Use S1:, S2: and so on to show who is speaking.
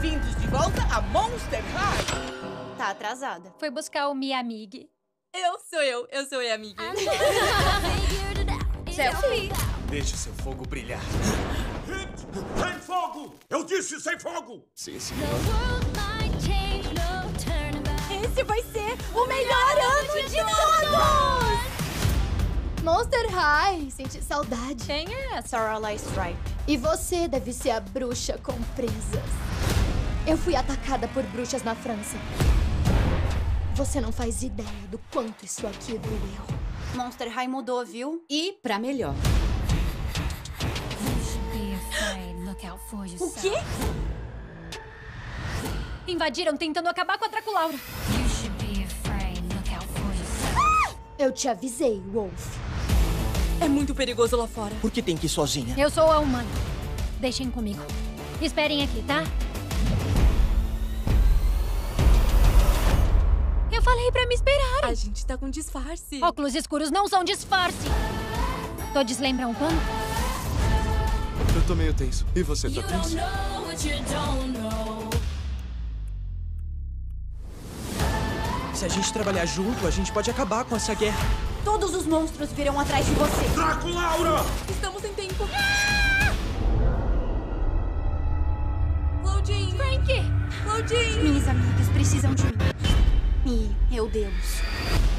S1: Bem-vindos de volta a Monster High!
S2: Tá atrasada.
S3: Foi buscar o Miyamig.
S4: Eu sou eu, eu sou a amiga.
S2: Selfie.
S5: Deixe seu fogo brilhar.
S6: Sem fogo! Eu disse sem fogo!
S5: Sim, senhor.
S2: Esse vai ser o melhor ano de todos!
S7: Monster High, senti saudade.
S3: Quem é essa?
S2: Sororelai Stripe.
S7: E você deve ser a bruxa com presas. Eu fui atacada por bruxas na França. Você não faz ideia do quanto isso aqui doeu.
S2: Monster High mudou, viu?
S4: E pra melhor.
S2: O quê?
S3: Invadiram tentando acabar com a Draculaura.
S7: Eu te avisei, Wolf.
S4: É muito perigoso lá fora.
S5: Por que tem que ir sozinha?
S3: Eu sou a humana. Deixem comigo. Esperem aqui, tá? Eu falei pra me esperar.
S4: A gente tá com disfarce.
S3: Óculos escuros não são disfarce. Todos lembram quando?
S5: Eu tô meio tenso. E você tá tenso? Se a gente trabalhar junto, a gente pode acabar com essa guerra.
S2: Todos os monstros virão atrás de você.
S6: Draculaura!
S4: Estamos em tempo. Claudine!
S3: Frank!
S4: Claudine!
S2: Minhas amigas precisam de mim. Meu Deus.